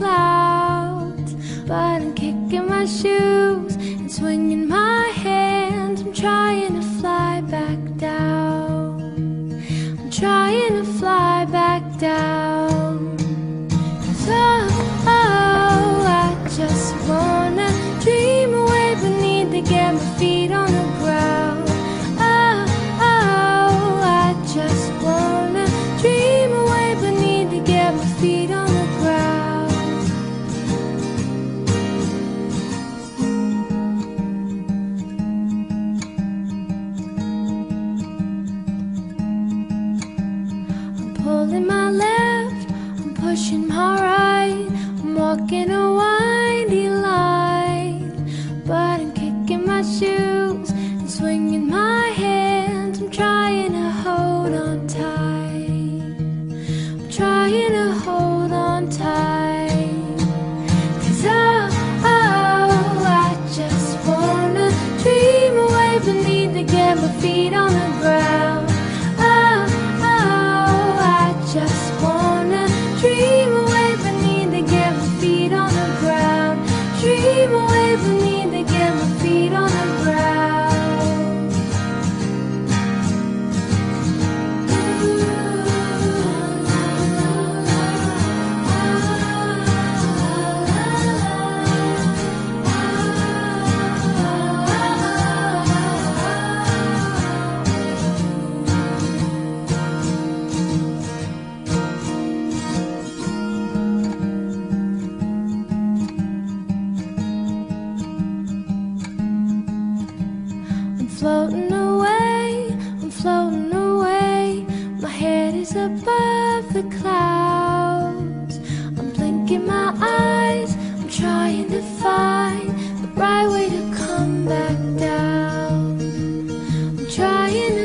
clouds. But I'm kicking my shoes and swinging my hands. I'm trying to fly back down. I'm trying to fly back down. oh, oh, I just wanna dream away, but need to pulling my left, I'm pushing my right, I'm walking a windy line. But I'm kicking my shoes the clouds. I'm blinking my eyes, I'm trying to find the right way to come back down. I'm trying